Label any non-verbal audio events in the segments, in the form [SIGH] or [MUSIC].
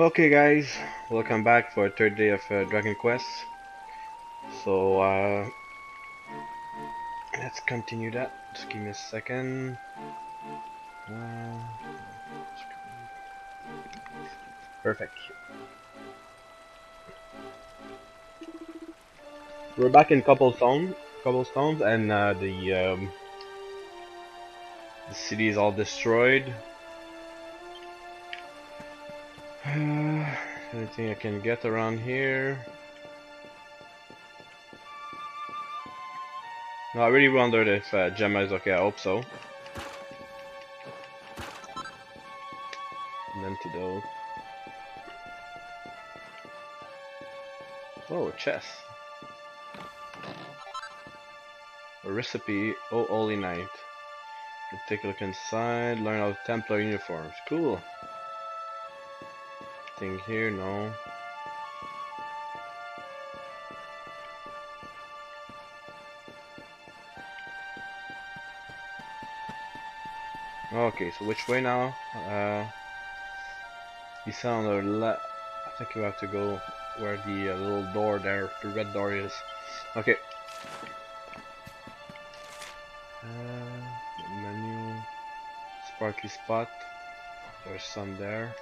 Okay guys, welcome back for a third day of uh, Dragon Quest. So uh, let's continue that. Just give me a second. Uh, perfect. We're back in Cobblestone, Cobblestones, and uh, the um, the city is all destroyed. Anything I can get around here? No, I really wondered if uh, Gemma is okay. I hope so. An antidote. Oh, chess. A recipe. Oh, Holy Night. Take a look inside. Learn how Templar uniforms. Cool. Thing here? No. Okay, so which way now? Uh, you the left. I think you have to go where the uh, little door there, the red door is. Okay. Uh, menu, sparkly spot. There's some there.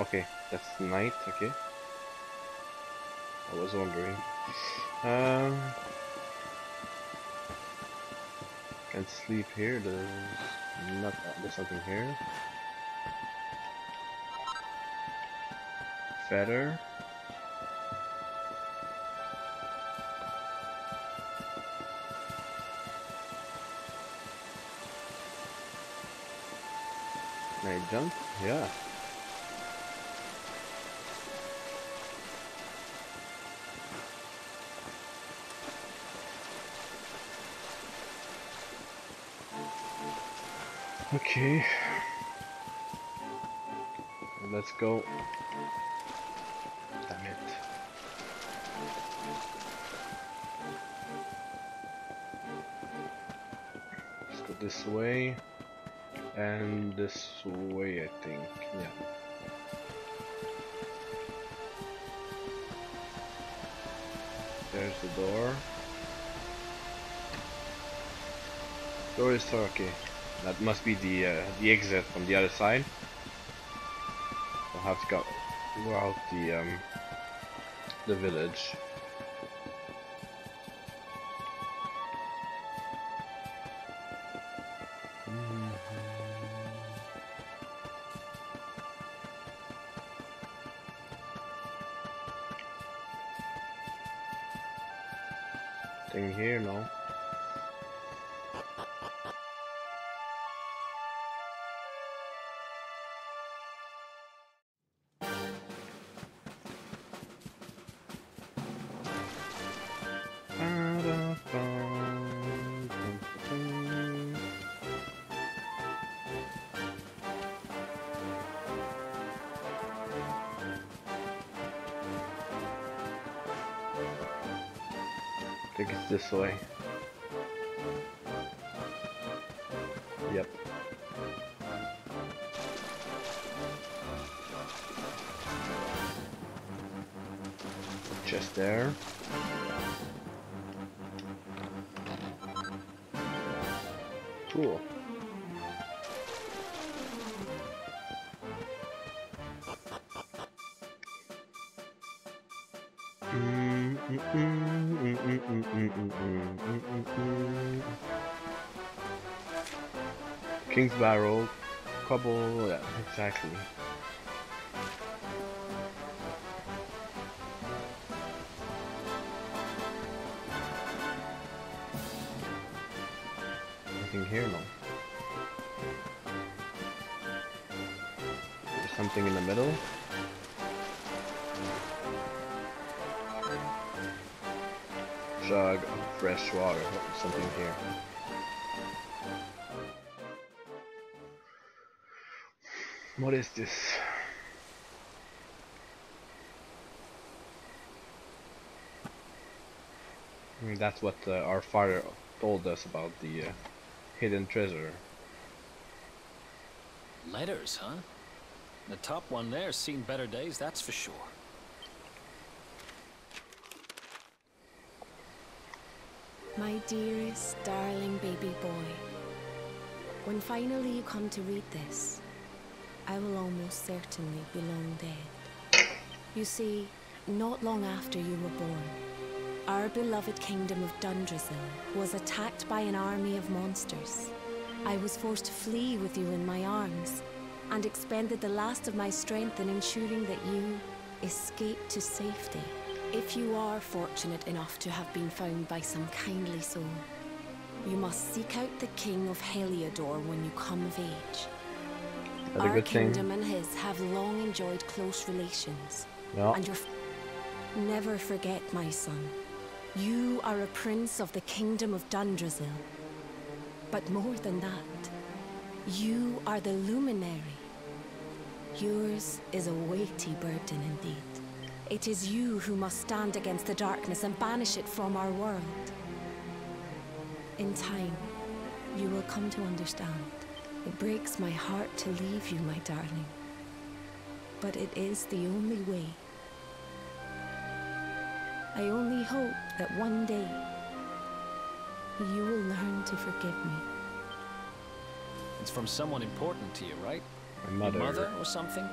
Okay, that's night, okay. I was wondering. Um can sleep here, there's not there's something here. Feather. Can I jump? Yeah. Okay. Let's go. Damn it. Let's go this way. And this way, I think. Yeah. There's the door. Door is okay. That must be the uh, the exit from the other side. I'll have to go, go out the um, the village. King's Barrow, couple, yeah, exactly. Nothing here, no. There's something in the middle. Jug of fresh water. Something here. What is this? Mm, That's what uh, our father told us about the uh, hidden treasure. Letters, huh? The top one there's seen better days, that's for sure. My dearest, darling baby boy, when finally you come to read this, I will almost certainly be long dead. You see, not long after you were born, our beloved kingdom of Dundrasil was attacked by an army of monsters. I was forced to flee with you in my arms, and expended the last of my strength in ensuring that you escaped to safety. If you are fortunate enough to have been found by some kindly soul, you must seek out the king of Heliodor when you come of age. A Our good thing. kingdom and his have long enjoyed close relations. Yeah. And your f- never forget, my son. You are a prince of the kingdom of Dundrasil. But more than that, you are the luminary. Yours is a weighty burden indeed. It is you who must stand against the darkness and banish it from our world. In time, you will come to understand. It breaks my heart to leave you, my darling. But it is the only way. I only hope that one day you will learn to forgive me. It's from someone important to you, right? My Your mother. mother or something?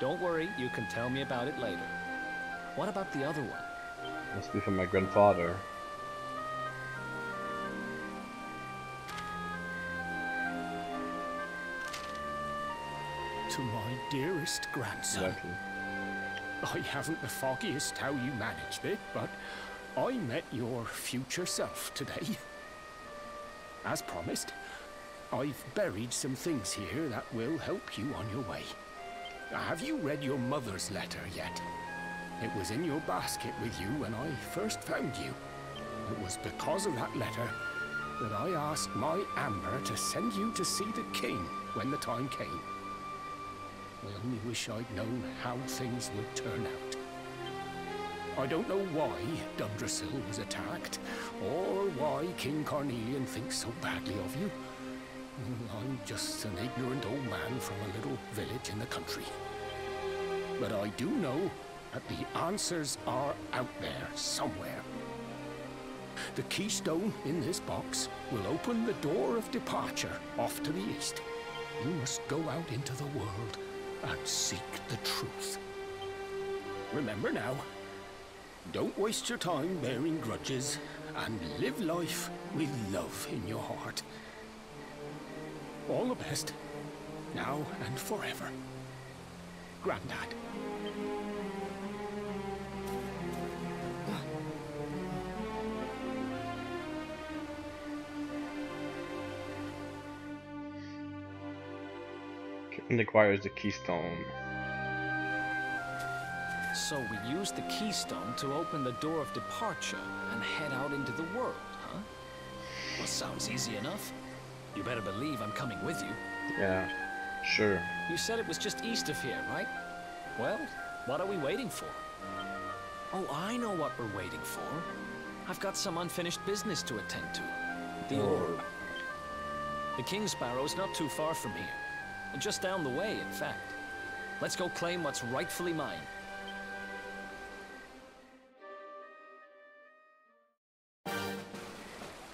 Don't worry, you can tell me about it later. What about the other one? Must be from my grandfather. To my dearest grandson. Exactly. I haven't the foggiest how you managed it, but I met your future self today. As promised, I've buried some things here that will help you on your way. Have you read your mother's letter yet? It was in your basket with you when I first found you. It was because of that letter that I asked my Amber to send you to see the king when the time came. I only wish I'd known how things would turn out. I don't know why Dundrasil was attacked, or why King Carnelian thinks so badly of you. I'm just an ignorant old man from a little village in the country. But I do know that the answers are out there somewhere. The keystone in this box will open the door of departure off to the east. You must go out into the world and seek the truth. Remember now, don't waste your time bearing grudges and live life with love in your heart. All the best, now and forever. Grandad. King acquires the keystone. So we used the keystone to open the door of departure and head out into the world, huh? Well, sounds easy enough. You better believe I'm coming with you. Yeah, sure. You said it was just east of here, right? Well, what are we waiting for? Oh, I know what we're waiting for. I've got some unfinished business to attend to. The orb. The King's Barrow's not too far from here. Just down the way, in fact. Let's go claim what's rightfully mine.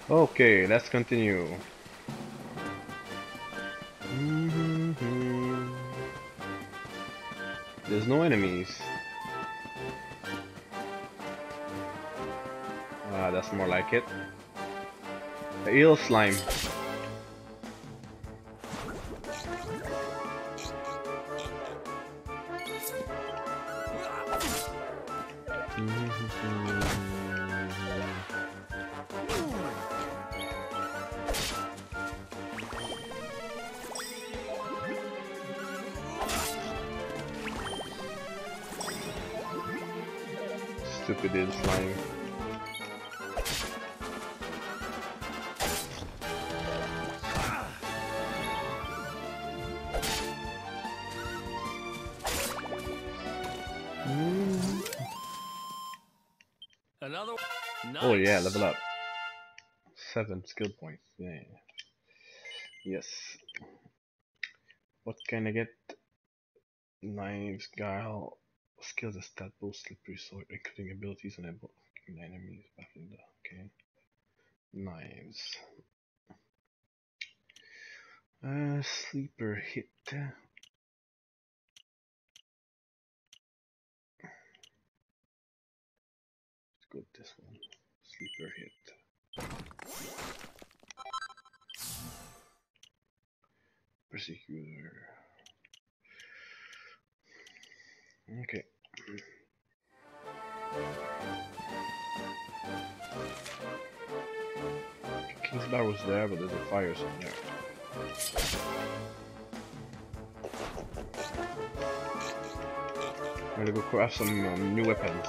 Okay, let's continue. Mhm. There's no enemies. Ah, that's more like it. The eel slime. Another one. Oh yeah, level up. Seven skill points. Yeah. Yes. What can I get? Knives, guile, skills and stat boost, slippery sword, including abilities and enemies battling the okay. Knives. Uh sleeper hit. This one. Sleeper hit. Persecutor. Okay. King's Bar was there, but there's a fire zone there. I'm gonna go craft some um, new weapons.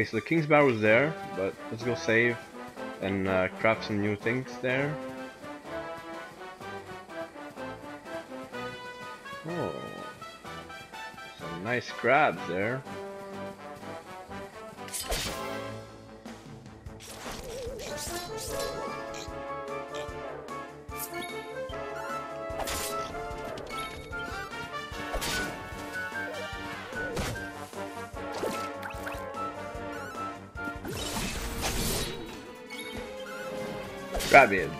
Okay, so the King's Bar was there, but let's go save and uh, craft some new things there. Oh, some nice crabs there. Rabbit.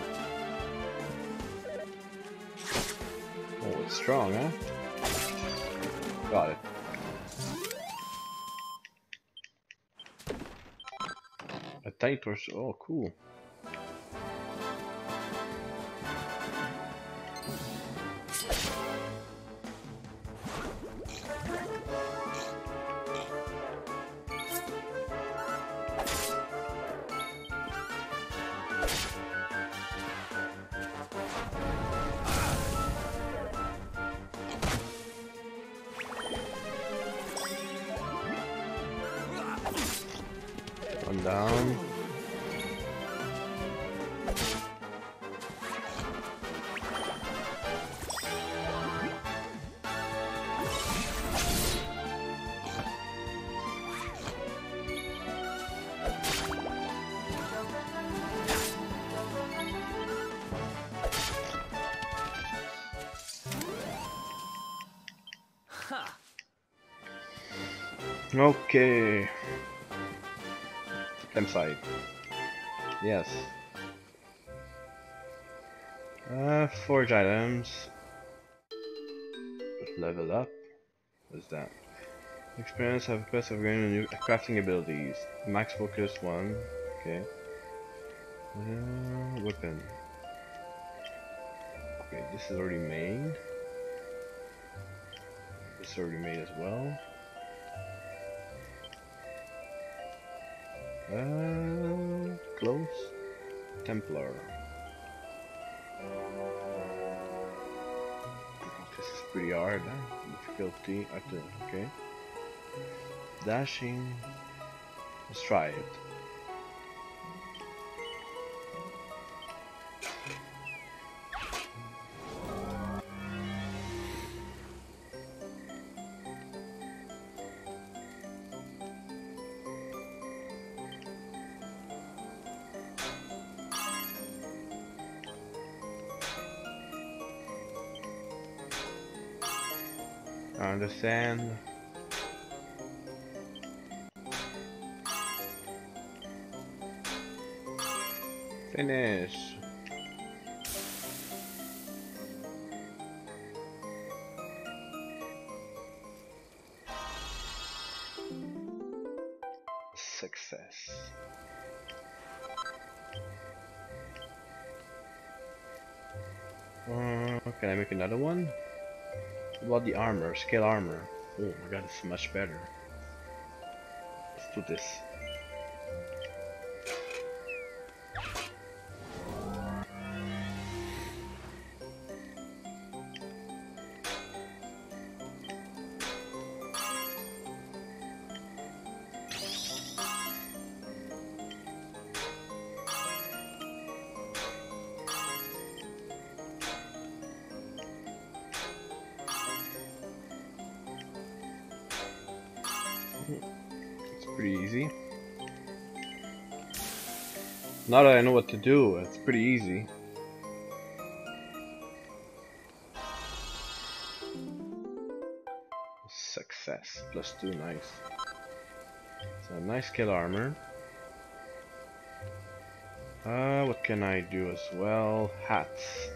Oh, it's strong, huh? Got it. A tight torso. Oh, cool. Okay. Campsite. Yes. Uh, forge items. Level up. What's that? Experience have a quest of gaining new crafting abilities. Max focus one. Okay. Uh, weapon. Okay, this is already made. This is already made as well. Uh, close. Templar. This is pretty hard, huh? Difficulty, okay. Dashing. Let's try it. Understand. Finish. Success. Uh, can I make another one? What about the armor? Scale armor. Oh my god, it's much better. Let's do this. Now that I know what to do, it's pretty easy. Success. Plus two, nice. So nice kill armor. Uh, what can I do as well? Hats.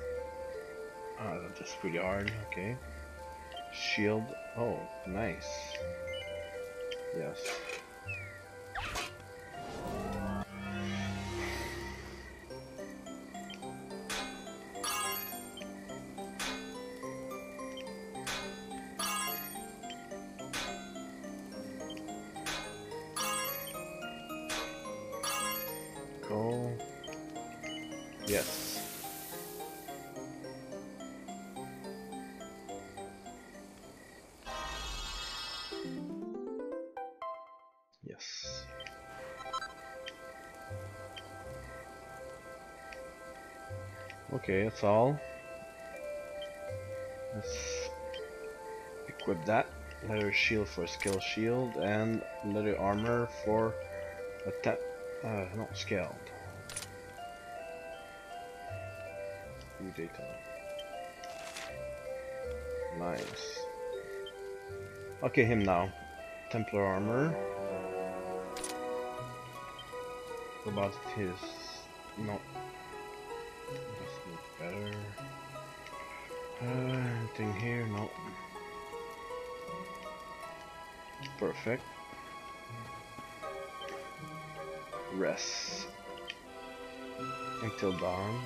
Ah, that's pretty hard, okay. Shield. Oh, nice. Yes. That's all. Let's equip that. Leather shield for skill shield and leather armor for attack. Uh, not scaled. View data. Nice. Okay, him now. Templar armor. What about his? Perfect. Rest until dawn.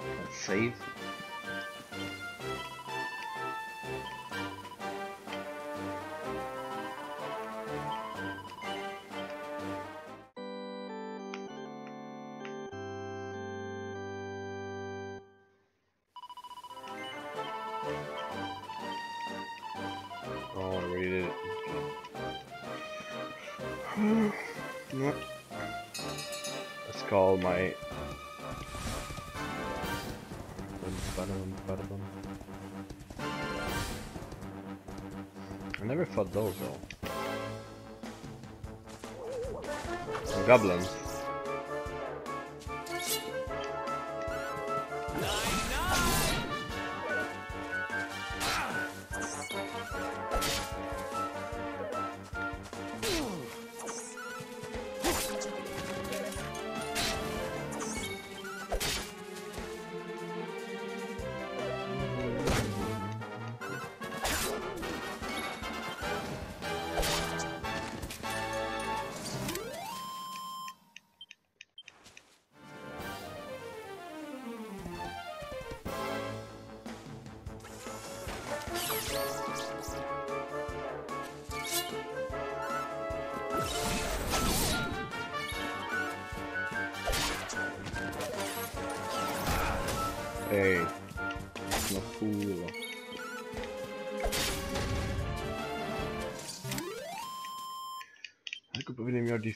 Let's save. My. I never fought those though. Goblins.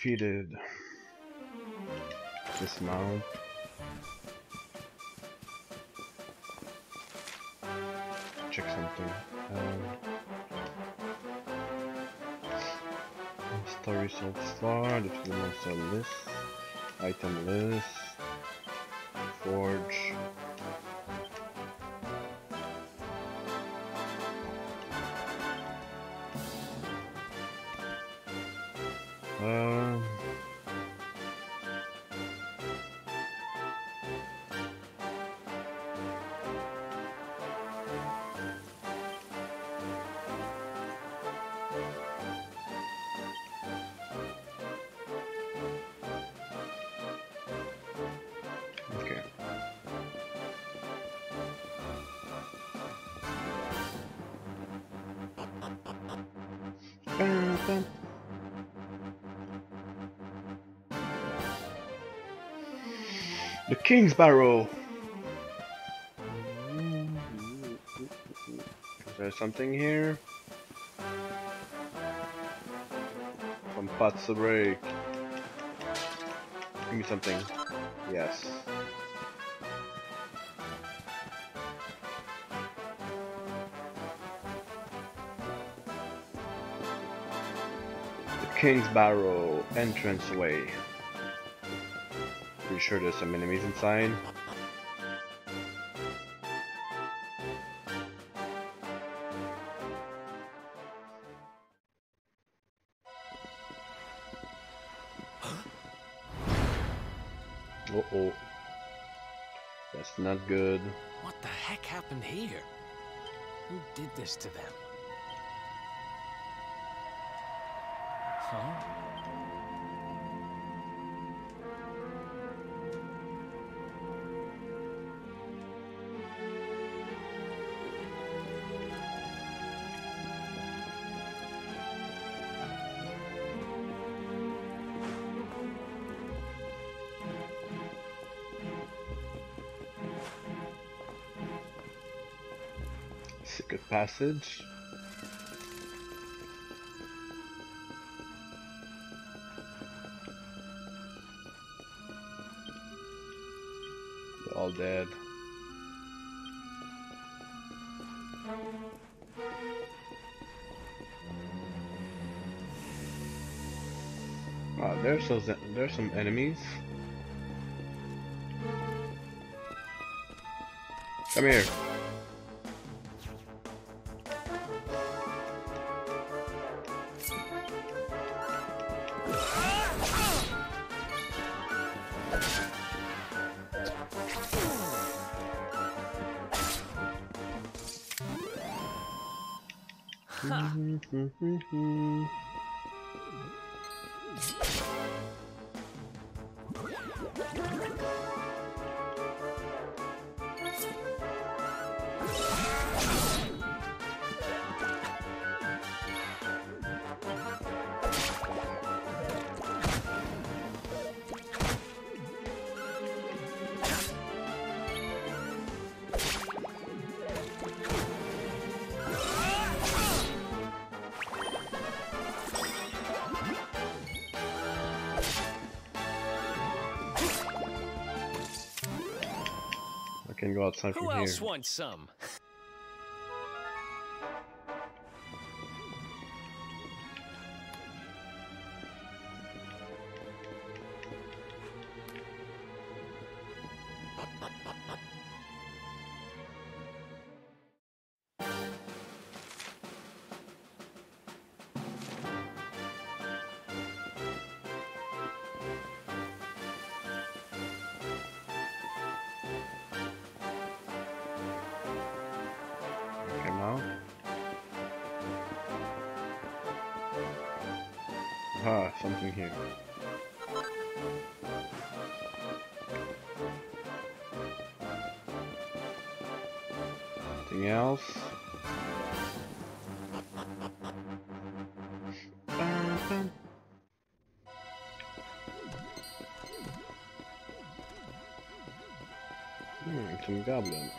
Defeated. Dismount. Check something. Um, story so far. The monster list. Item list. Forge. The King's Barrow. Is there something here? Some pots to break. Give me something. Yes. The King's Barrow entranceway. Sure there's some enemies inside. Uh oh. That's not good. What the heck happened here? Who did this to them? Passage. They're all dead. Wow, there's those there's some enemies. Come here. Can go outside Who from here. else wants some? Hmm, goblin.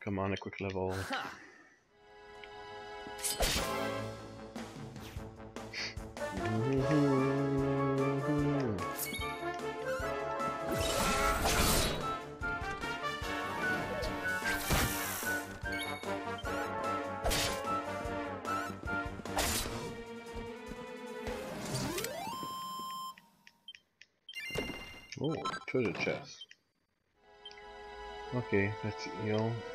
Come on, a quick level. Treasure chest. Okay, let's heal. Oh,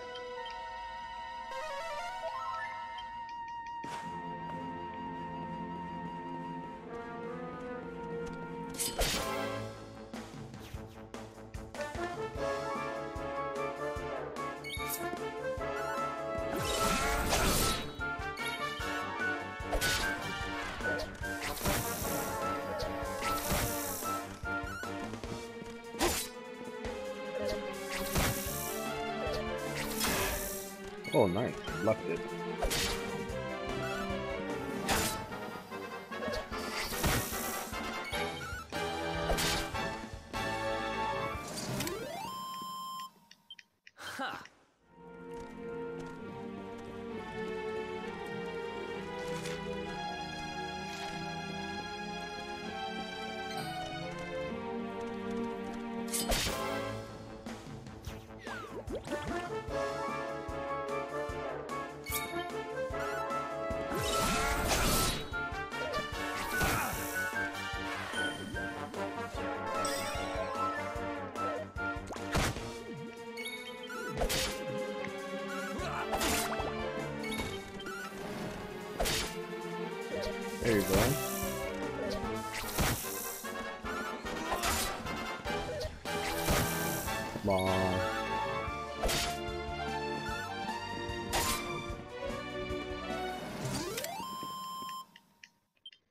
On.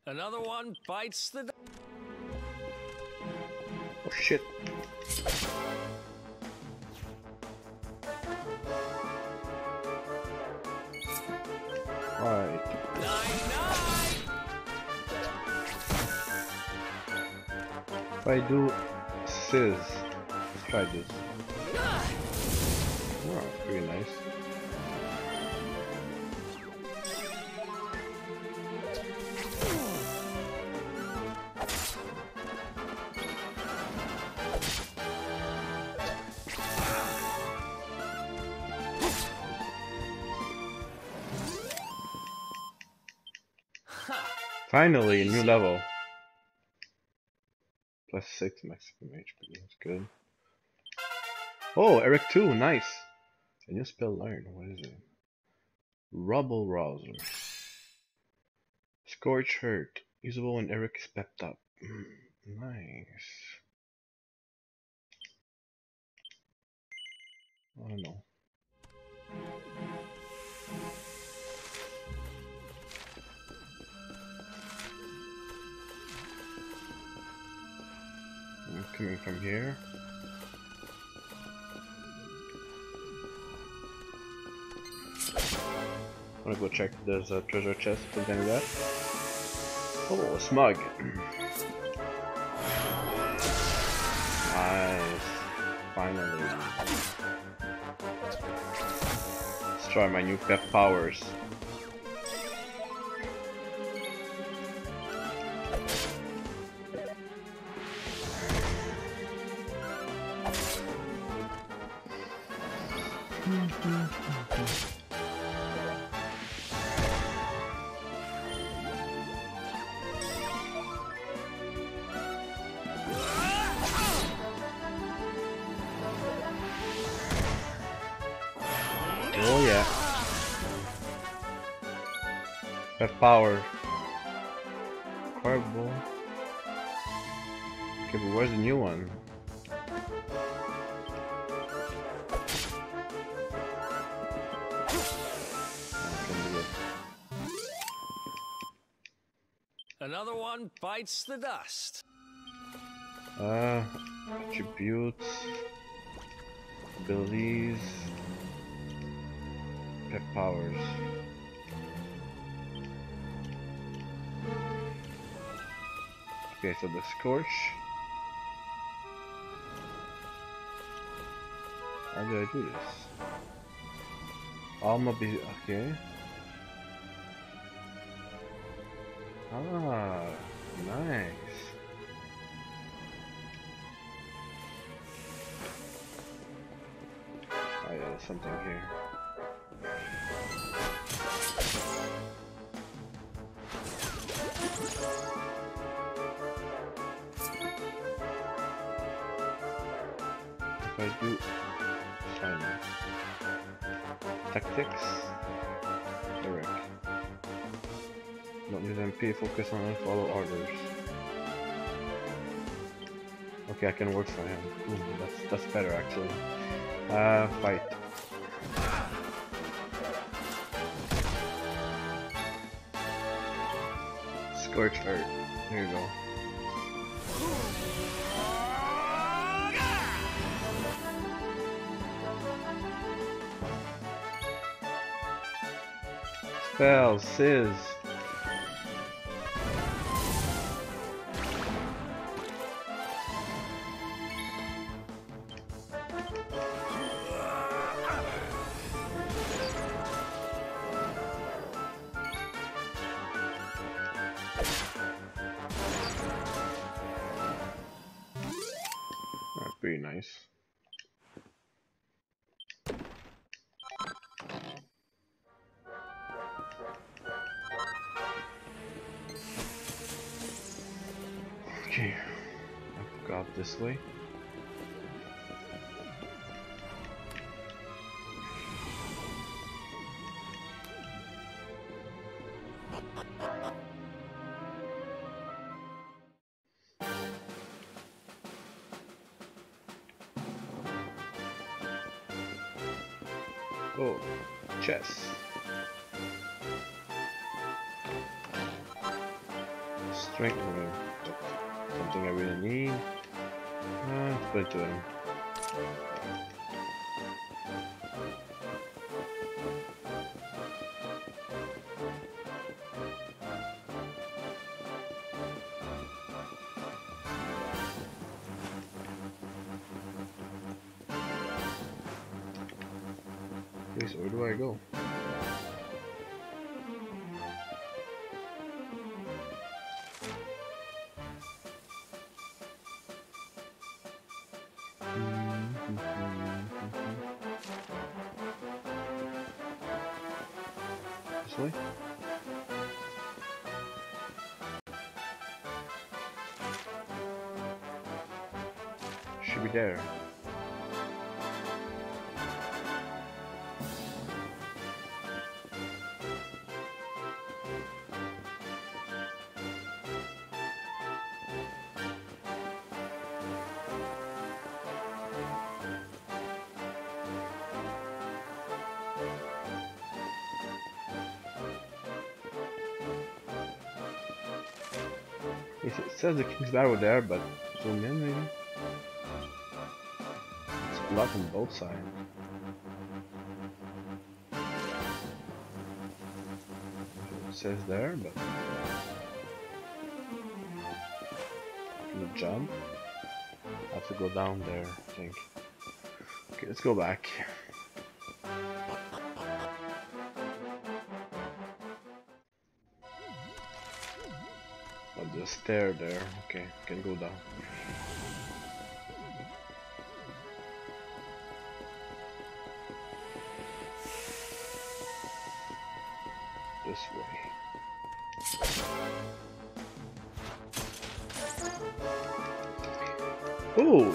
Another one bites the. I do Sizz, let's try this. Wow, pretty nice. Finally, a new level. Oh, Erik 2, nice! A new spell learn, what is it? Rubble Rouser. Scorch Hurt, usable when Erik is pepped up. Mm, nice. I don't know. I'm coming from here. I'm gonna go check if there's a treasure chest, something like that. Oh, a smug. nice. Finally. Let's try my new pep powers. Oh yeah. Pep power. Fireball. Okay, but where's the new one? I can do it. Another one bites the dust. Uh, attributes, abilities, powers. Okay, so the Scorch. How do I do this? Alma be okay. Ah, nice. Oh yeah, there's something here. I do fine. Tactics Erik. Not use MP, focus on and follow orders. Okay, I can work for him. That's that's better actually. Uh, fight. Scorch Earth. Here you go. Spell, Sizz. Oh, chess. Strengthening. Something I really need. Uh, let's put it to him. Be there. It says the King's Battle there, but zoom in maybe? Blocked on both sides. It says there, but... I jump? I have to go down there, I think. Okay, let's go back. Oh, the stair there. Okay, can go down.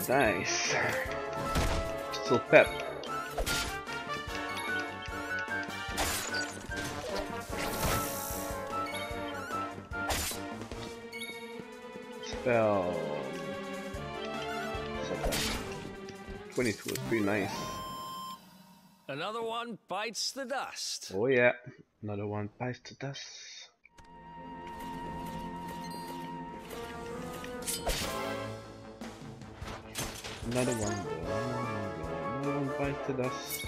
Nice. Still pep. Spell. 22 was pretty nice. Another one bites the dust. Oh yeah, another one bites the dust. Another one, another one bites the dust.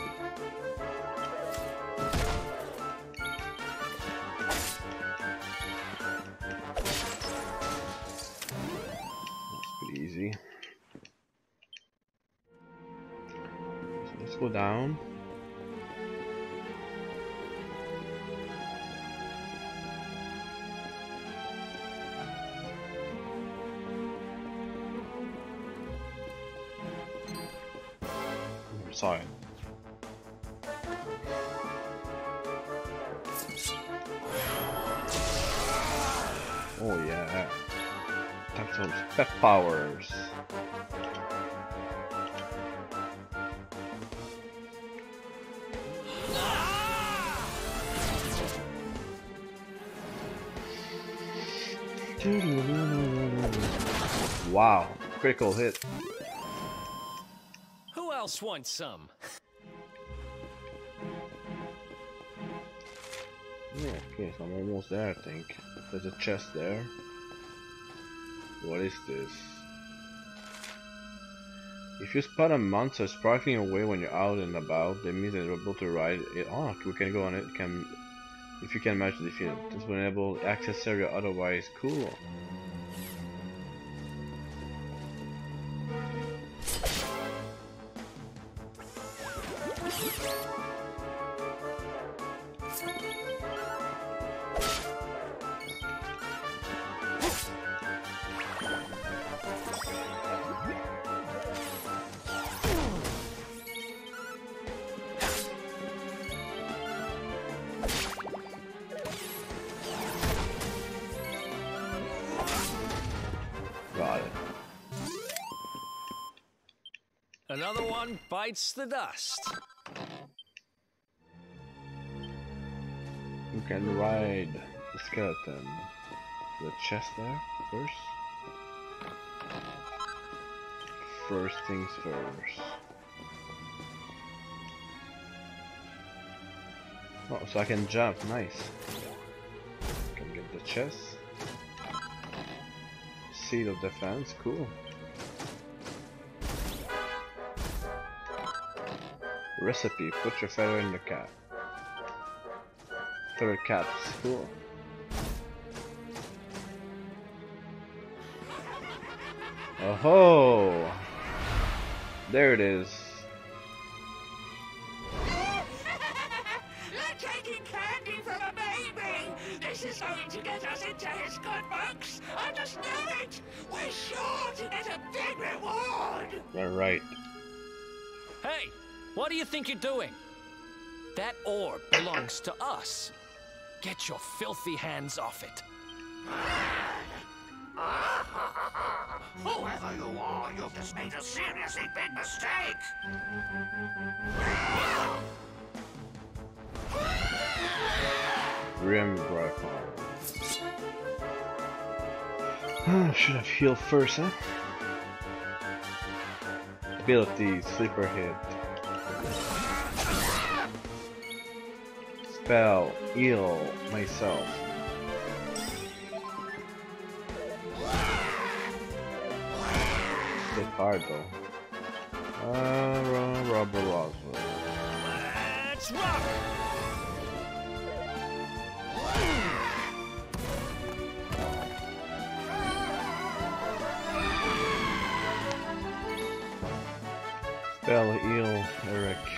easy. Let's go down. Powers. Wow, critical hit. Who else wants some? Yeah, okay, so I'm almost there, I think. There's a chest there. What is this? If you spot a monster sparkling away when you're out and about, that means that you're able to ride it. Oh, we can go on it. Can if you can match the field. This will enable access area otherwise cool. The dust. You can ride the skeleton. The chest there first. First things first. Oh, so I can jump. Nice. Can get the chest. Seed of defense. Cool. Recipe. Put your feather in the cap. Third caps. Cool. Oh There it is. You think you're doing? That orb belongs to us. Get your filthy hands off it. Whoever you are, you've just made a seriously big mistake! Grim Gryphon. Ah, should have healed first, huh? Ability, sleeper hit. Spell, heal myself. Hit hard though. Uh, Robert Roswell. Let's rock! Spell, heal, Erik.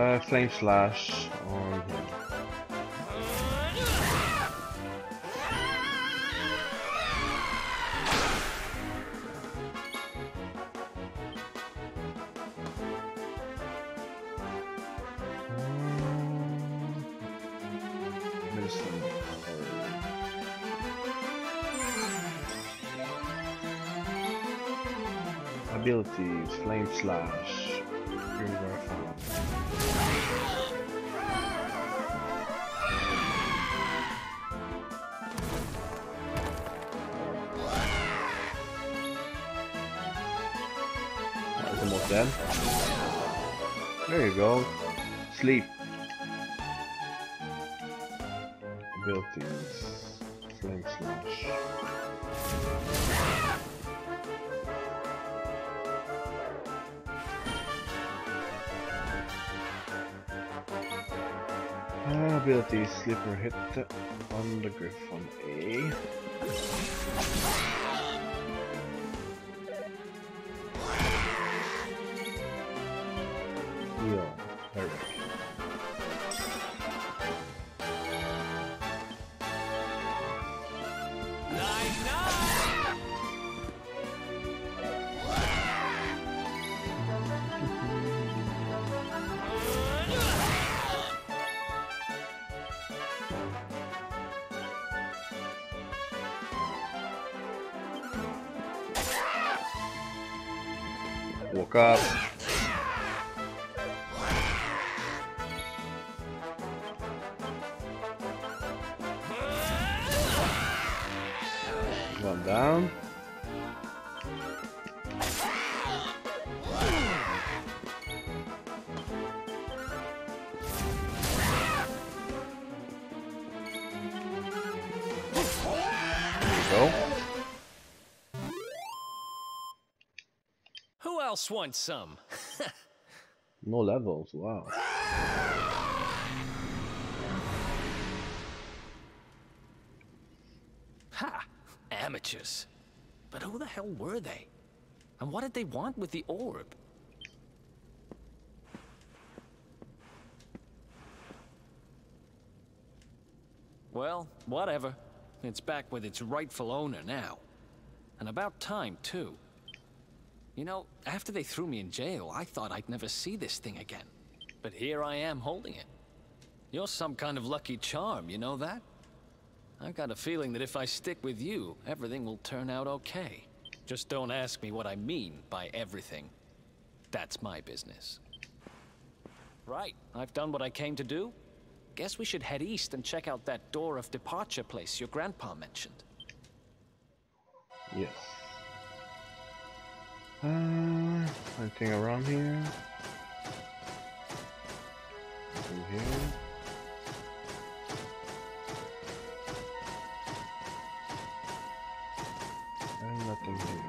Uh, flame slash on him. Medicine. Abilities, flame slash. You go. Sleep. Abilities. Flame slash. Ah, abilities. Sleeper hit on the Griffon A. up. Else wants some? [LAUGHS] No levels, wow. Ha! Amateurs. But who the hell were they? And what did they want with the orb? Well, whatever. It's back with its rightful owner now. And about time, too. You know, after they threw me in jail, I thought I'd never see this thing again. But here I am holding it. You're some kind of lucky charm, you know that? I've got a feeling that if I stick with you, everything will turn out okay. Just don't ask me what I mean by everything. That's my business. Right, I've done what I came to do. Guess we should head east and check out that door of departure place your grandpa mentioned. Yes. Uh, anything around here? Nothing here. And nothing here.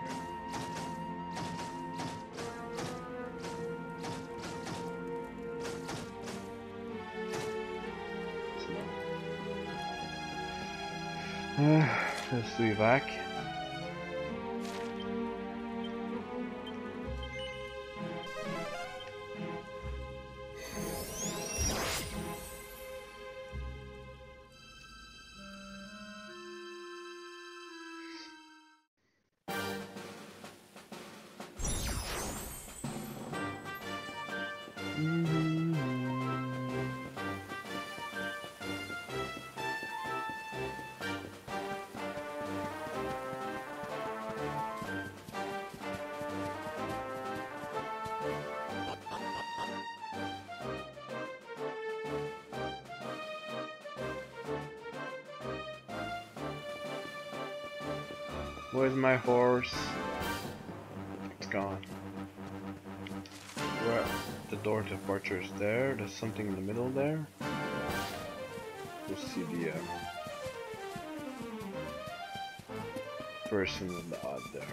Uh, let's do back. Where's my horse? It's gone. Where the door to is there. There's something in the middle there. Let's see the uh, person with the odd there.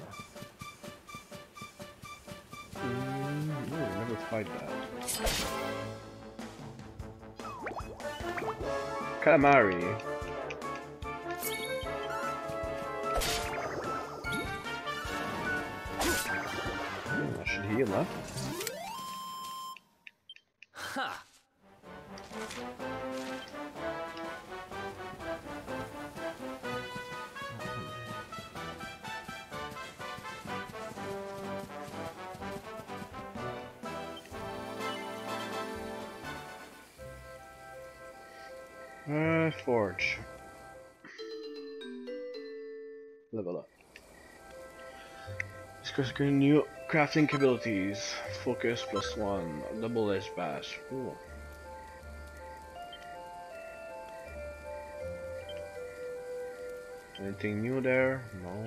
Mm, no, never fight that. Calamari. Heal up. Ha! Uh, forge. Level up. Discuss new crafting abilities. Focus plus one. Double edge bash. Ooh. Anything new there? No.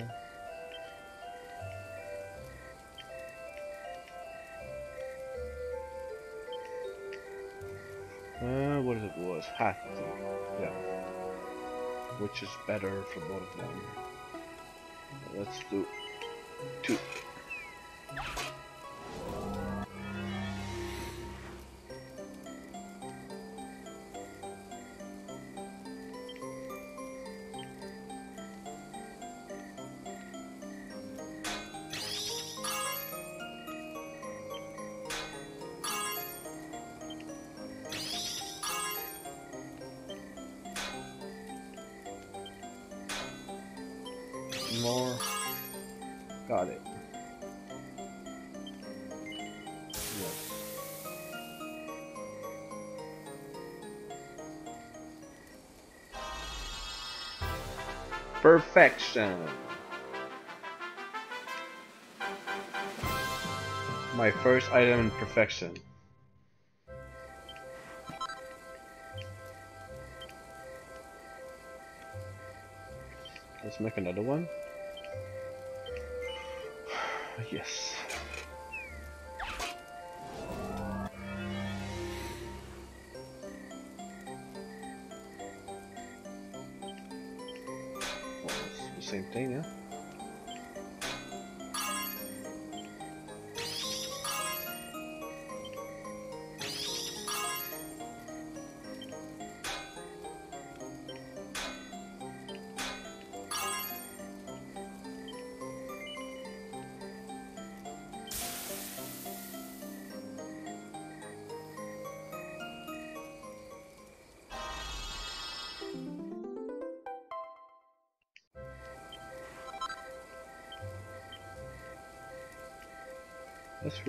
Uh, what it was? Hat. Yeah. Which is better for both of them. Let's do two. Perfection. My first item in perfection. Let's make another one. [SIGHS] Yes. Same thing, yeah?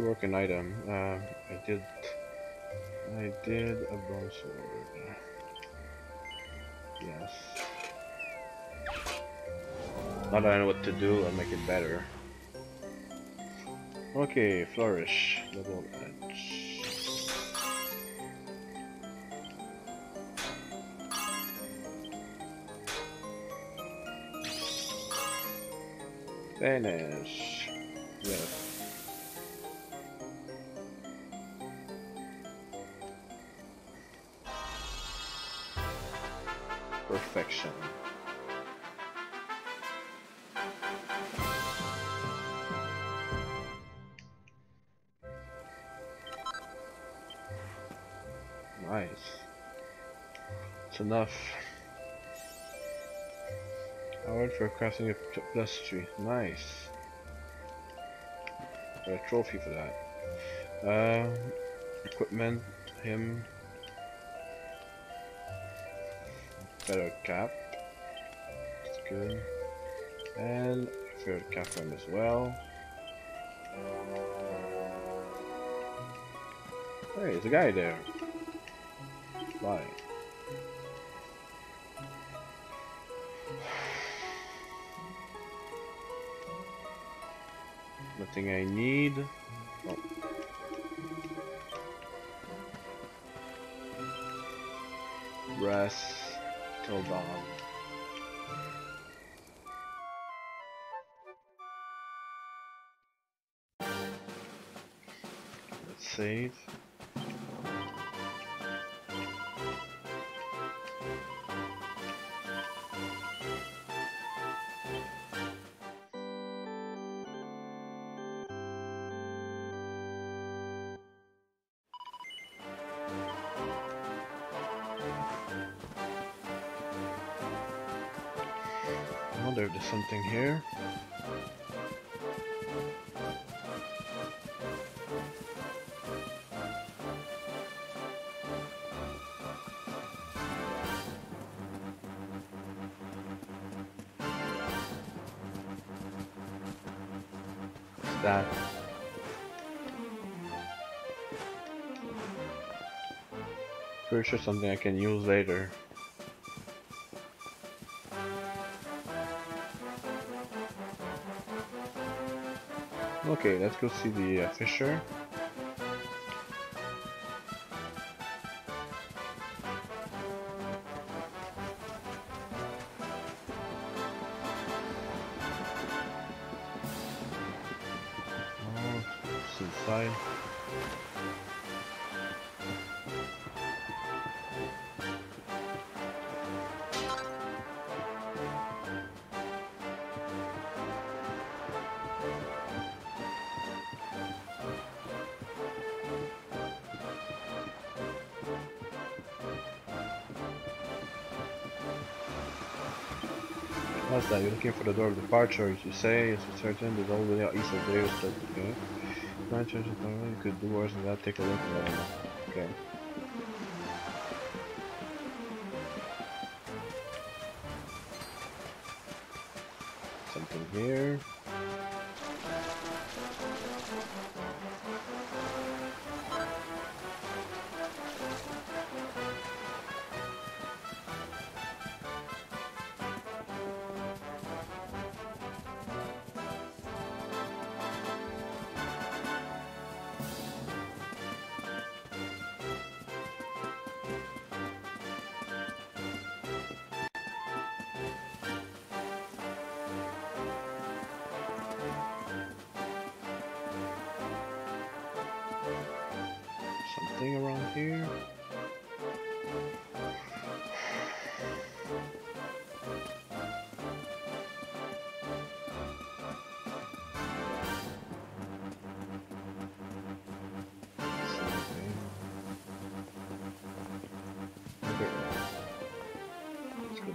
Let's an item. Uh, I did. I did a bronze sword. Yes. Now that I know what to do, I'll make it better. Okay, flourish. Double edge. Finish. Crafting a pl- plus tree. Nice. Got a trophy for that. Uh, equipment, him. Better cap. That's good. And favorite cap for him as well. Hey, there's a guy there. Fly. I need. There's something here. That? Pretty sure something I can use later. Okay, let's go see the uh, fisher. Looking for the door of departure, as you say. It's certain the way out east of there. So, okay. Nine churches, you could do worse than that. Take a look. Uh, okay. Something here.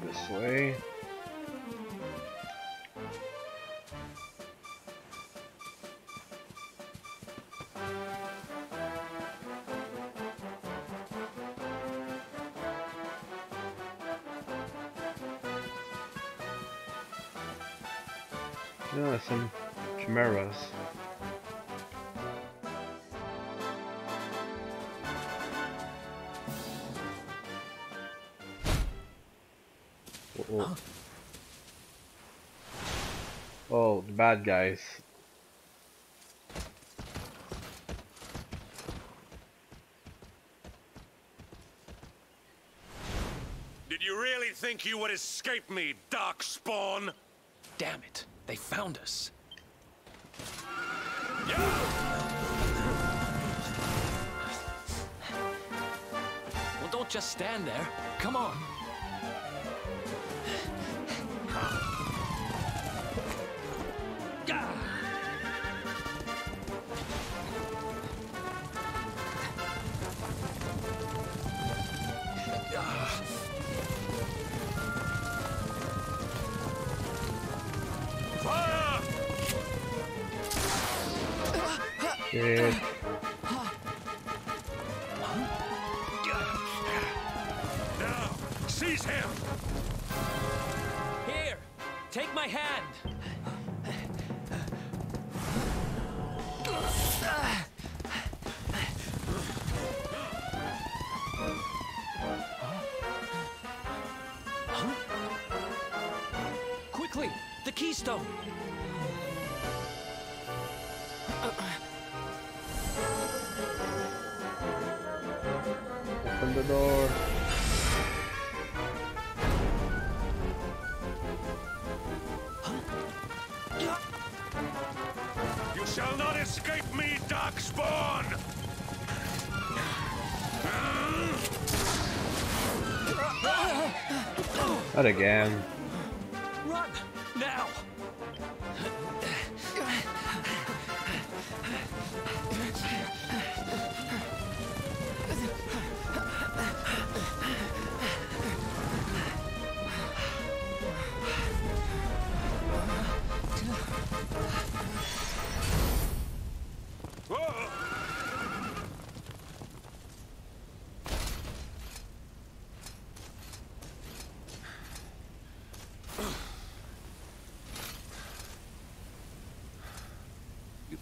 This way. Some chimeras. Oh, oh. the bad guys. Did you really think you would escape me, Darkspawn? Damn it. They found us. Well, don't just stand there. Come on. Shit. Now, seize him! The door. You shall not escape me, Darkspawn! Not again.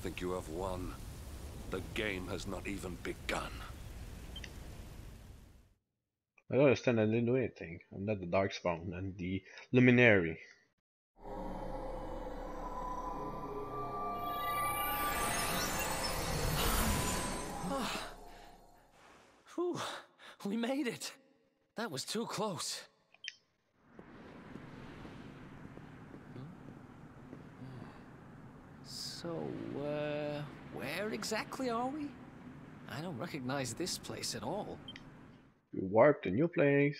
think you have won. The game has not even begun. I don't understand, I didn't do anything. I'm not the Darkspawn, I'm the Luminary. Ah. We made it! That was too close. So, uh, where exactly are we? I don't recognize this place at all. We warped a new place.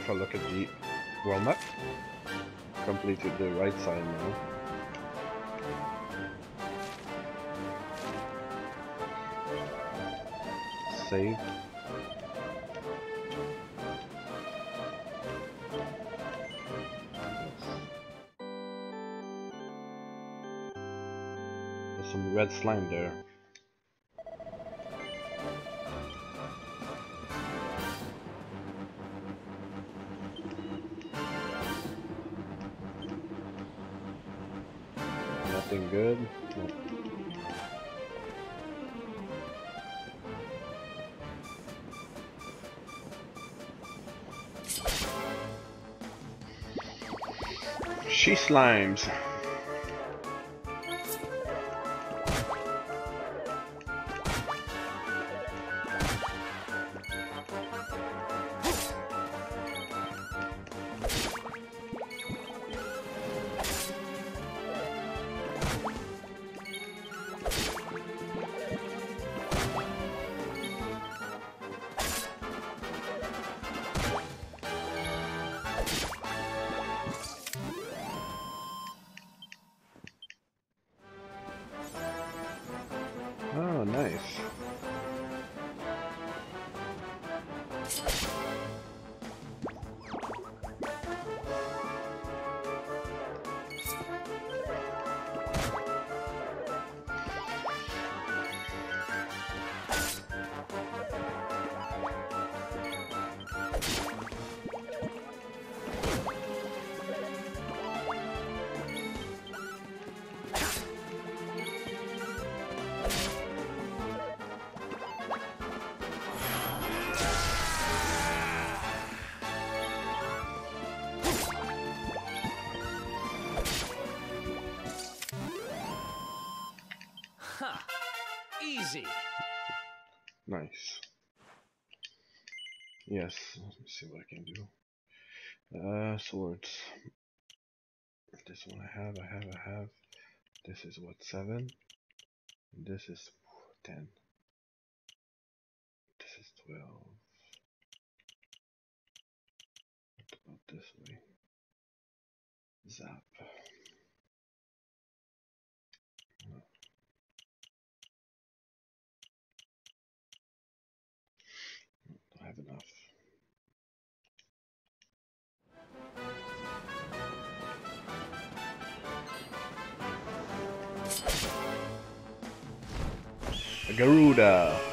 If I look at the world map, completed the right side now. Save. There's some red slime there. Nothing good. No. She slimes. Yes, let me see what I can do. Uh, swords. This one I have, I have, I have. This is what, 7? This is 10. This is 12. What about this way? Zap. Garuda.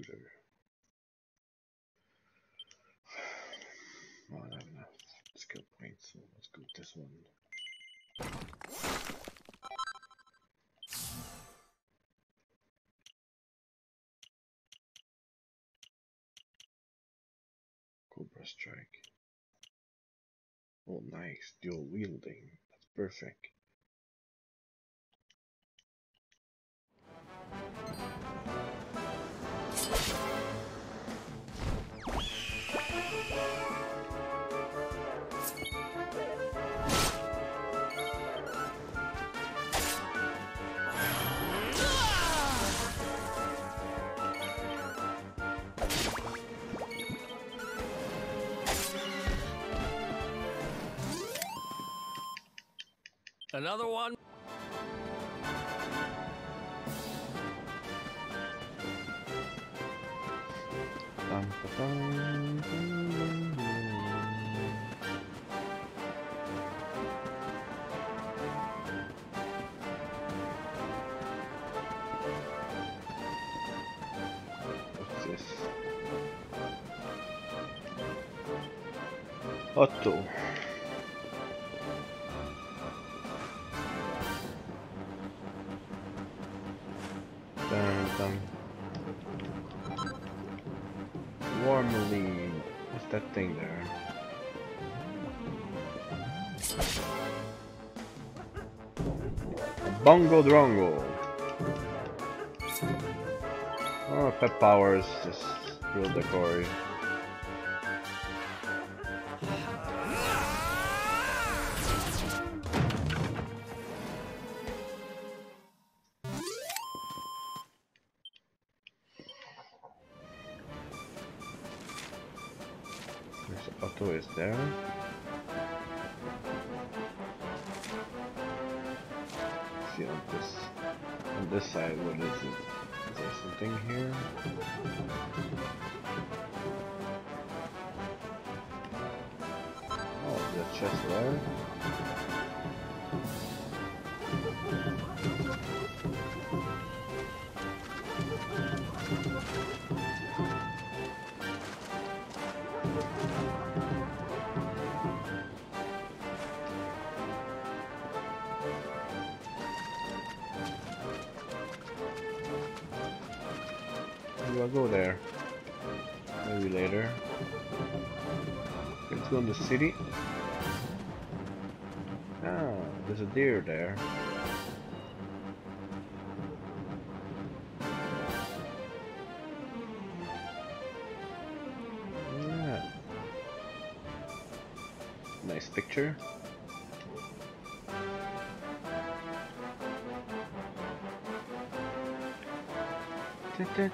Persecutor. [SIGHS] Oh, I have enough skill points, so let's go with this one. Cobra Strike. Oh, nice. Dual wielding. That's perfect. Another one? What's this? Hotto. Bongo Drongo. Oh, pet powers just real the There's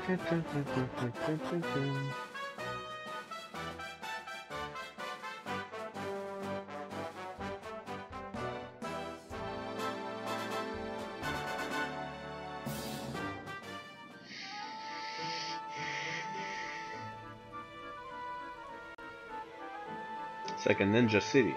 It's like a ninja city.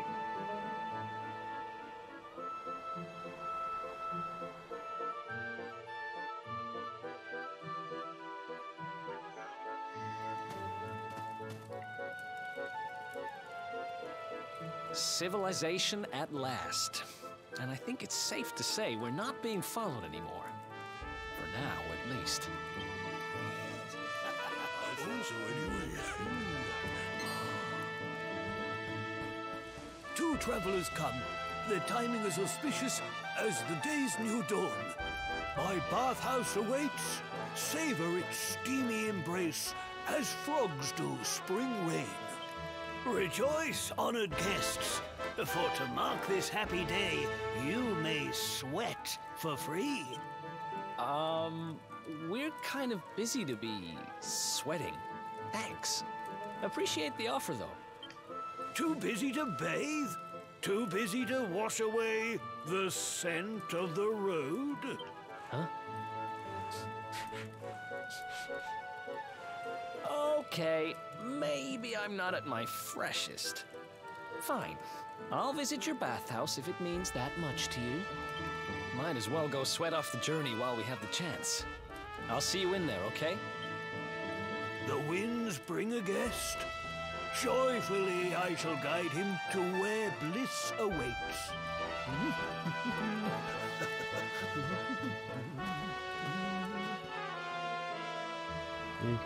Civilization at last. And I think it's safe to say we're not being followed anymore. For now, at least. Anyway. [LAUGHS] Two travelers come. Their timing is auspicious as the day's new dawn. My bathhouse awaits. Savor its steamy embrace as frogs do spring rain. Rejoice, honored guests, for to mark this happy day, you may sweat for free. Um, we're kind of busy to be sweating. Thanks. Appreciate the offer, though. Too busy to bathe? Too busy to wash away the scent of the road? Okay, maybe I'm not at my freshest. Fine. I'll visit your bathhouse if it means that much to you. Might as well go sweat off the journey while we have the chance. I'll see you in there, okay? The winds bring a guest. Joyfully I shall guide him to where bliss awaits.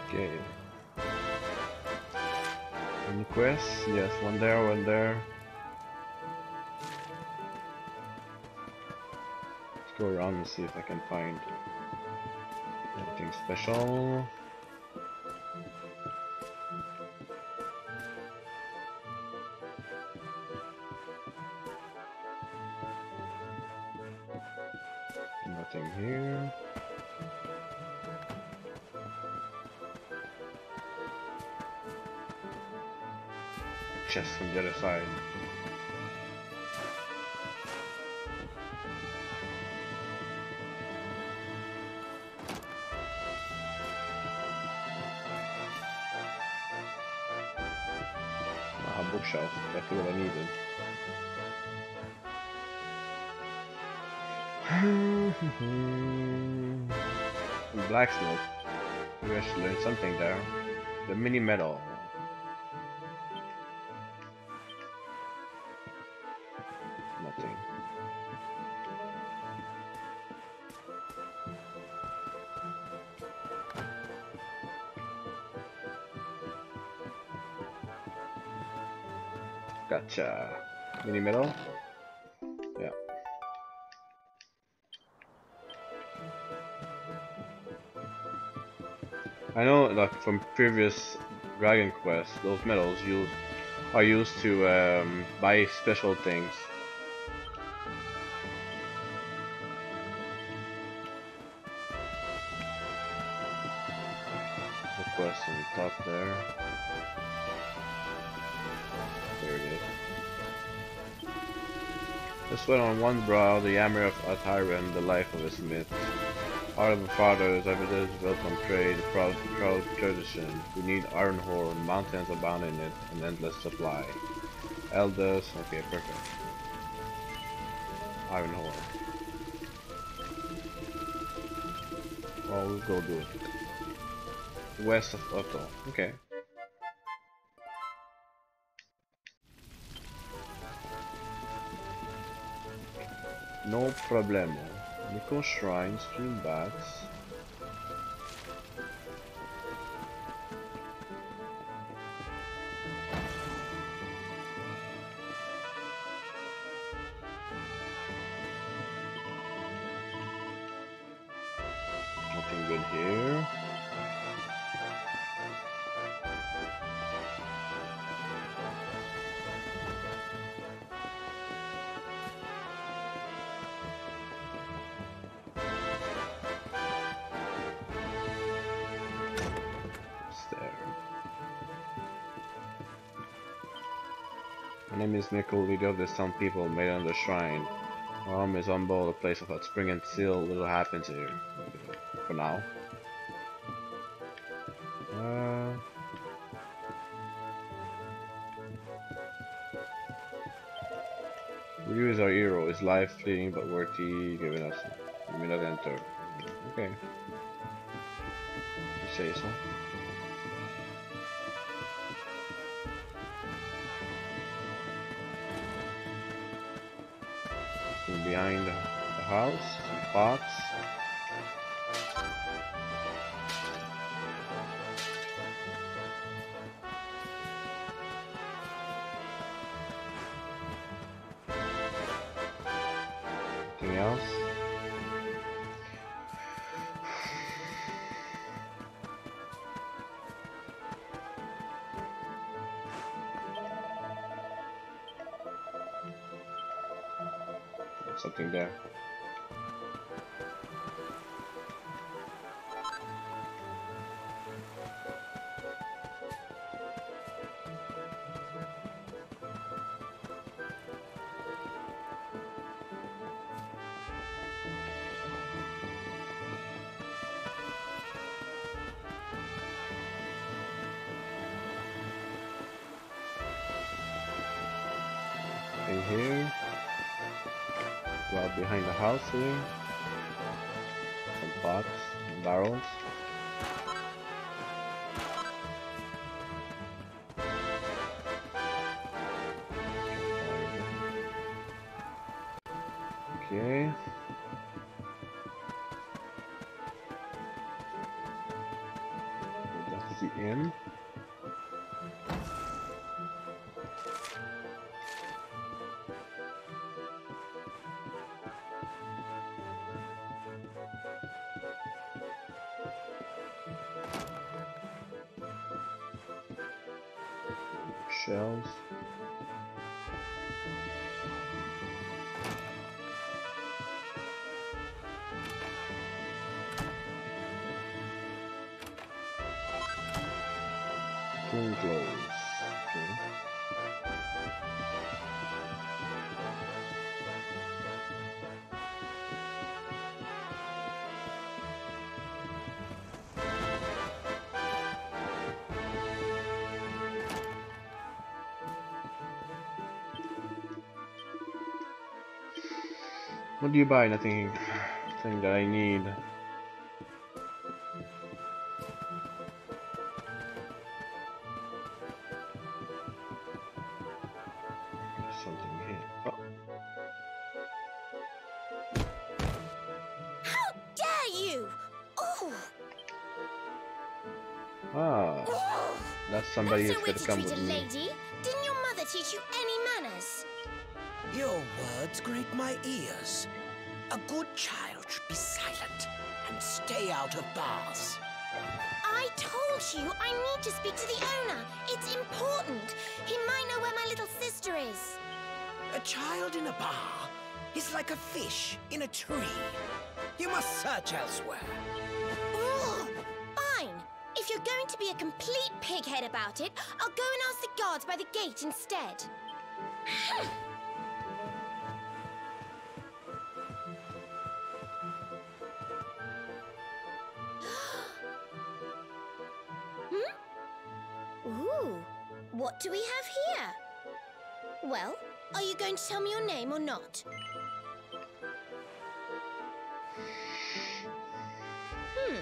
Okay. Any quests? Yes, one there, one there. Let's go around and see if I can find anything special. side. Ah, bookshelf, exactly what I needed. Blacksmith. We actually learn something there. The mini medal. Gotcha. Mini medal? Yeah. I know like from previous Dragon Quest, those medals used are used to um, buy special things. One brow, the hammer of a tyrant, the life of a smith. Heart of a father is evidence built on trade, proud, proud tradition. We need iron ore, mountains abound in it, an endless supply. Elders, okay, perfect. Iron ore. Well, oh, we'll go do it. West of Hotto, okay. No problemo. Nickel Shrine, Stream Bats. The Stone People, made on the shrine. Home is humble, a place of hot spring and still little happens here. For now. Uh, Ryu is our hero, his life fleeting but worthy, giving us. You may not enter. Okay. You say so. Behind the the house, some pots. Something there. House here. Some and barrels. Shells. Clothes. Do you buy? Nothing, nothing that I need. Something here. Oh, How dare you! Oh, ah, that's somebody That's who's gonna come with me. lady. Didn't your mother teach you any manners? Your words grate my ears. A good child should be silent and stay out of bars. I told you I need to speak to the owner. It's important. He might know where my little sister is. A child in a bar is like a fish in a tree. You must search elsewhere. Ugh. Fine. If you're going to be a complete pighead about it, I'll go and ask the guards by the gate instead. [LAUGHS] what do we have here? Well, are you going to tell me your name or not? Hmm.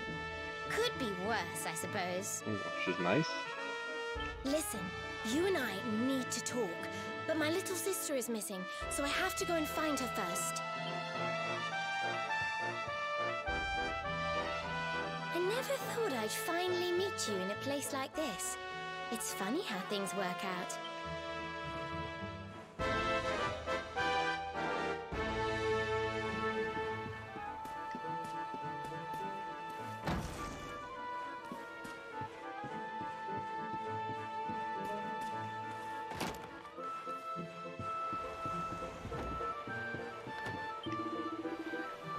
Could be worse, I suppose. She's nice. Listen, you and I need to talk, but my little sister is missing, so I have to go and find her first. I never thought I'd finally meet you in a place like this. It's funny how things work out.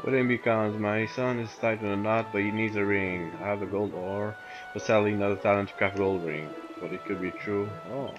What it becomes, my son is tied to a knot, but he needs a ring. I have a gold ore, but sadly not the talent to craft a gold ring. But it could be true. Oh.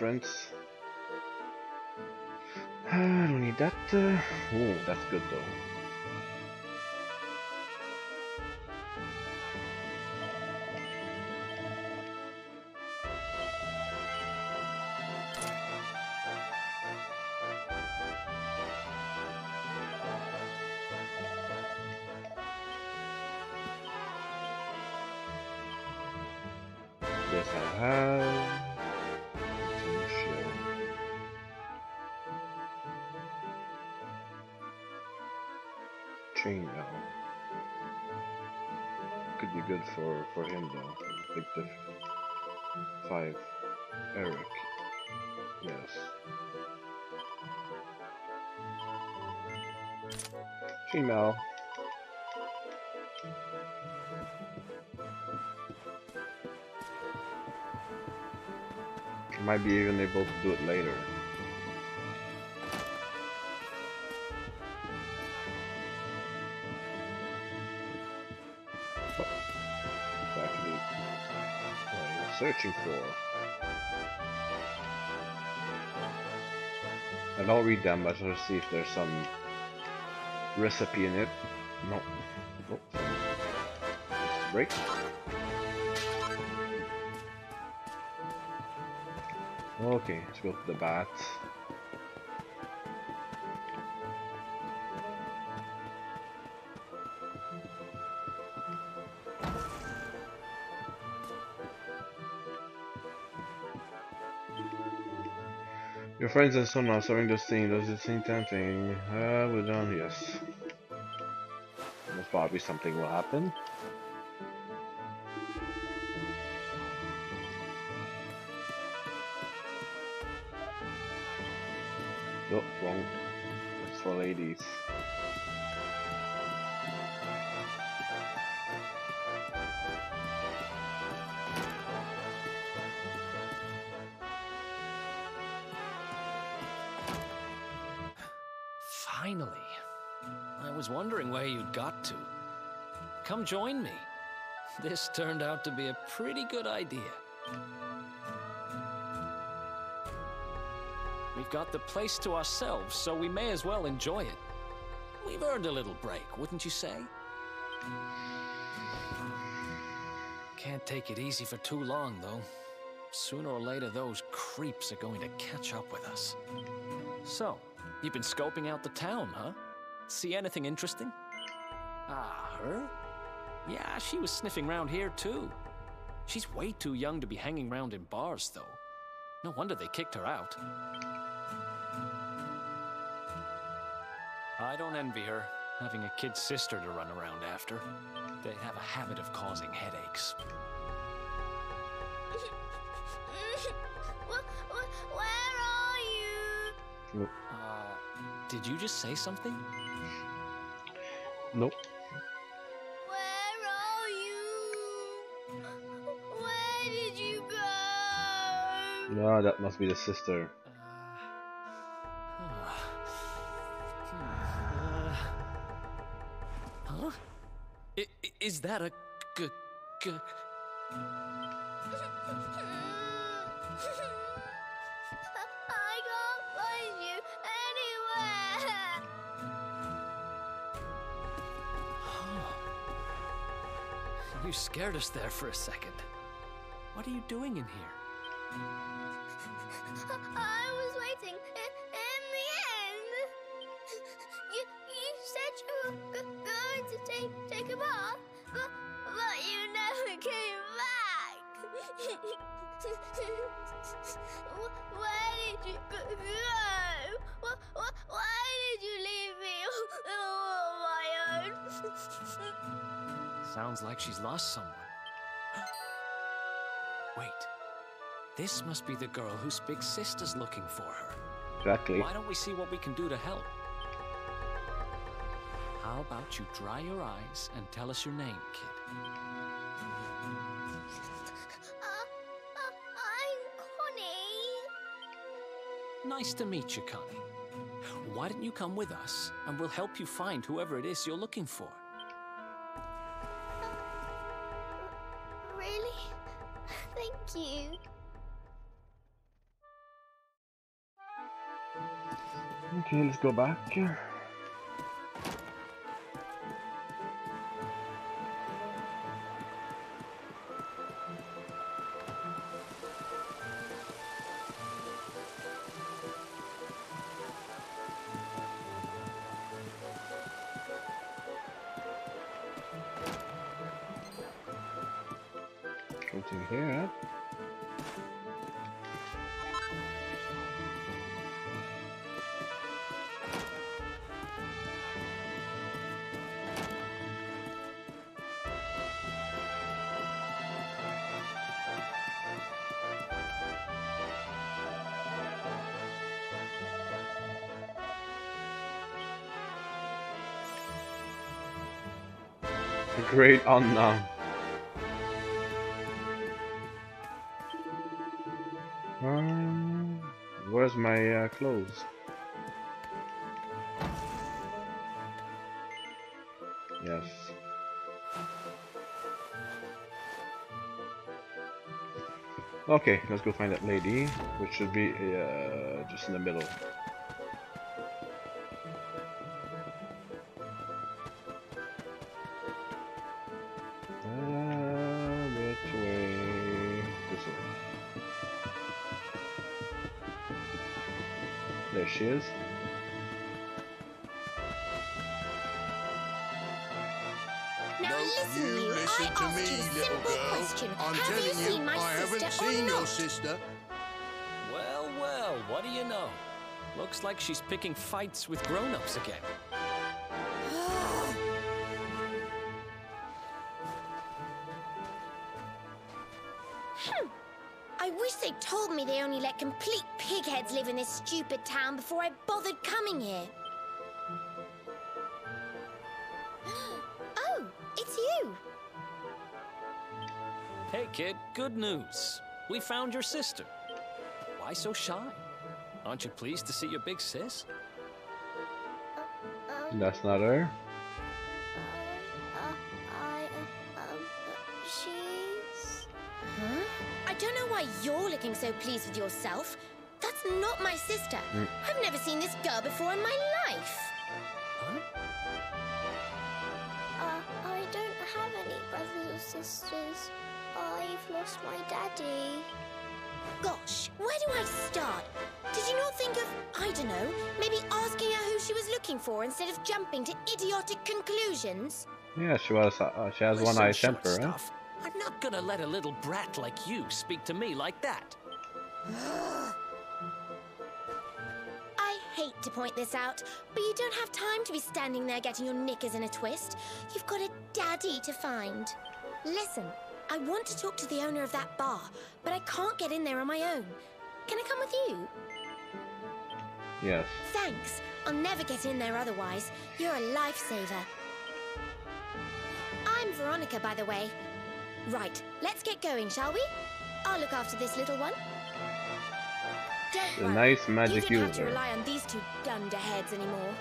Difference. [SIGHS] I don't need that. Oh, that's good though. Yes, I have. Chain now. Could be good for for him though. Big diff. Five. Erik. Yes. Chainmail. Might be even able to do it later. Searching for. And I don't read them, but I'll see if there's some recipe in it. No. Nope. Break. Okay, let's go to the bats. Your friends and son are serving the scene. Does it seem tempting? Uh, we're done, yes. Probably something will happen. This turned out to be a pretty good idea. We've got the place to ourselves, so we may as well enjoy it. We've earned a little break, wouldn't you say? Can't take it easy for too long, though. Sooner or later, those creeps are going to catch up with us. So, you've been scoping out the town, huh? See anything interesting? Ah, her? Yeah, she was sniffing round here too. She's way too young to be hanging around in bars, though. No wonder they kicked her out. I don't envy her, having a kid sister to run around after. They have a habit of causing headaches. Wh- wh- Where are you? Uh, did you just say something? Nope. No, that must be the sister. Uh, hmm, uh, huh? I, i- is that a g g? I can't find you anywhere. You scared us there for a second. What are you doing in here? I was waiting in the end. You, you said you were going to take take a bath, but, but you never came back. [LAUGHS] Where did you go? Wh- wh- Why did you leave me [LAUGHS] all on my own? Sounds like she's lost someone. This must be the girl whose big sister's looking for her. Exactly. Why don't we see what we can do to help? How about you dry your eyes and tell us your name, kid? Uh, uh, I'm Connie. Nice to meet you, Connie. Why don't you come with us, and we'll help you find whoever it is you're looking for? Okay, let's go back. Great unknown. Um, where's my uh, clothes? Yes. Okay, let's go find that lady, which should be uh, just in the middle. Like she's picking fights with grown-ups again. Hmm. I wish they'd told me they only let complete pigheads live in this stupid town before I bothered coming here. [GASPS] oh, it's you. Hey, kid, good news. We found your sister. Why so shy? Aren't you pleased to see your big sis? That's not her. Uh, I, uh, um, uh, she's... Huh? I don't know why you're looking so pleased with yourself. That's not my sister. I've never seen this girl before in my life. Huh? Uh, I don't have any brothers or sisters. I've lost my daddy. Gosh, where do I start? Did you not think of, I don't know, maybe asking her who she was looking for instead of jumping to idiotic conclusions? Yeah, she was. Uh, she has Listen, one eye short temper, huh? stuff. I'm not gonna let a little brat like you speak to me like that. [GASPS] I hate to point this out, but you don't have time to be standing there getting your knickers in a twist. You've got a daddy to find. Listen, I want to talk to the owner of that bar, but I can't get in there on my own. Can I come with you? Yes. Thanks. I'll never get in there otherwise. You're a lifesaver. I'm Veronica, by the way. Right, let's get going, shall we? I'll look after this little one. Don't A worry. nice magic you don't have to user. rely on these two dunderheads anymore.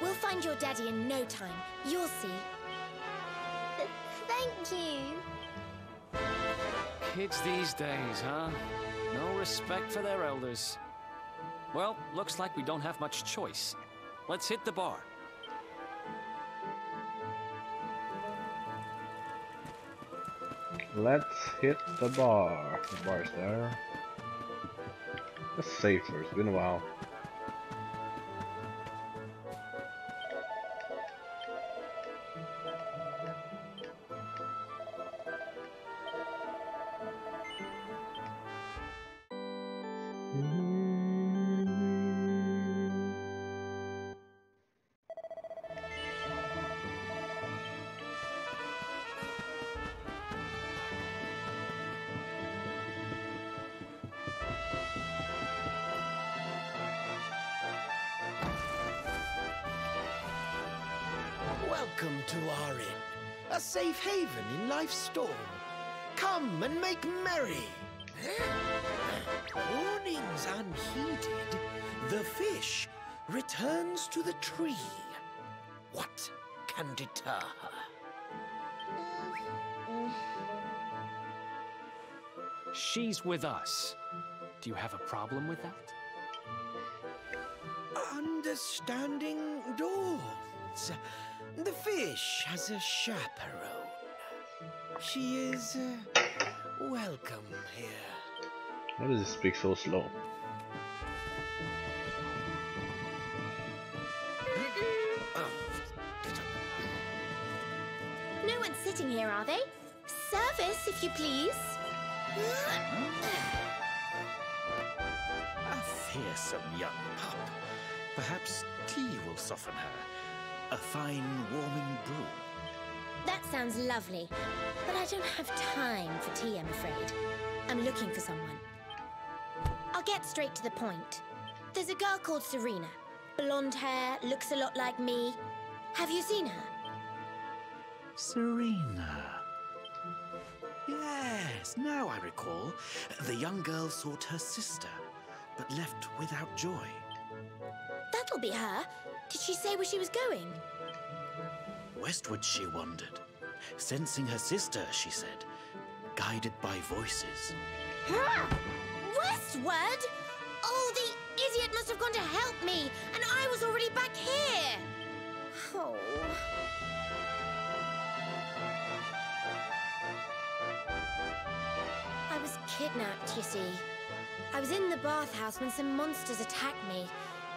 We'll find your daddy in no time. You'll see. [LAUGHS] Thank you. Kids these days, huh? No respect for their elders. Well, looks like we don't have much choice. Let's hit the bar. Let's hit the bar. The bar's there. Let's save first. It's been a while. Storm. Come and make merry. Eh? Warnings unheeded, the fish returns to the tree. What can deter her? She's with us. Do you have a problem with that? Understanding dawns. The fish has a chaperone. She is uh, welcome here. Why does it speak so slow? Oh, No one's sitting here, are they? Service, if you please. A fearsome young pup. Perhaps tea will soften her. A fine warming brew. Sounds lovely, but I don't have time for tea, I'm afraid. I'm looking for someone. I'll get straight to the point. There's a girl called Serena. Blonde hair, looks a lot like me. Have you seen her? Serena. Yes, now I recall. The young girl sought her sister, but left without joy. That'll be her. Did she say where she was going? Westward she wandered, sensing her sister, she said, guided by voices. Westward? Oh, the idiot must have gone to help me, and I was already back here. Oh. I was kidnapped, you see. I was in the bathhouse when some monsters attacked me.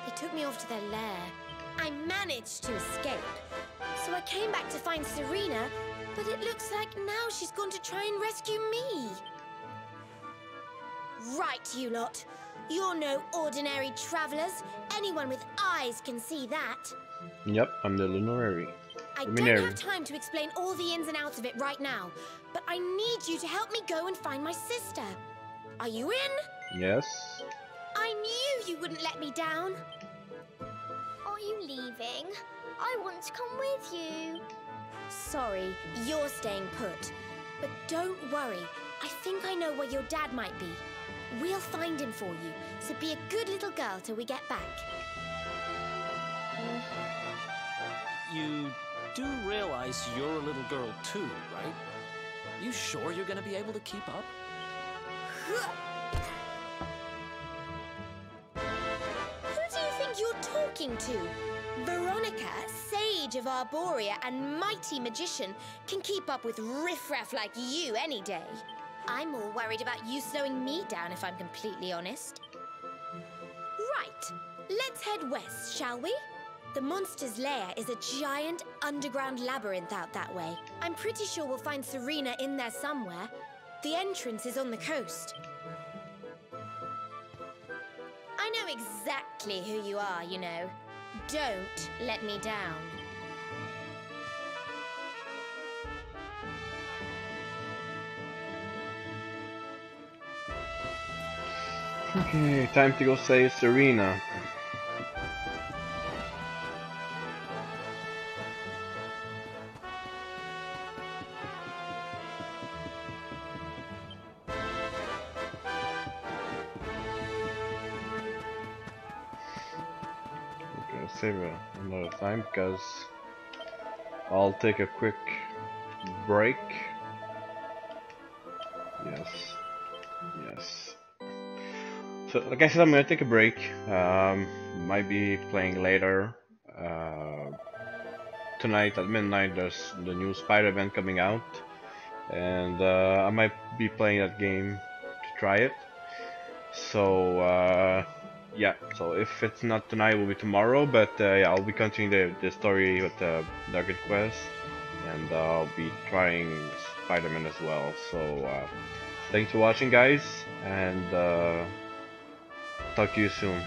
They took me off to their lair. I managed to escape. So I came back to find Serena, but it looks like now she's gone to try and rescue me. Right, you lot. You're no ordinary travelers. Anyone with eyes can see that. Yep, I'm the Lunarary. I don't Luminary. have time to explain all the ins and outs of it right now, but I need you to help me go and find my sister. Are you in? Yes. I knew you wouldn't let me down. Are you leaving? I want to come with you. Sorry, you're staying put. But don't worry, I think I know where your dad might be. We'll find him for you, so be a good little girl till we get back. You do realize you're a little girl too, right? You sure you're gonna be able to keep up? Who do you think you're talking to? Veronica, sage of Arboria and mighty magician, can keep up with riffraff like you any day. I'm more worried about you slowing me down, if I'm completely honest. Right, let's head west, shall we? The monster's lair is a giant underground labyrinth out that way. I'm pretty sure we'll find Serena in there somewhere. The entrance is on the coast. I know exactly who you are, you know. Don't let me down. Okay, time to go save Serena. Because I'll take a quick break. Yes. Yes. So, like I said, I'm gonna take a break. Um, might be playing later. Uh, tonight at midnight, there's the new Spider-Man coming out, and uh, I might be playing that game to try it. So, uh, yeah. So if it's not tonight, it will be tomorrow. But uh, yeah, I'll be continuing the, the story with the Nugget Quest, and uh, I'll be trying Spider-Man as well. So, uh, thanks for watching, guys, and. Uh, Talk to you soon.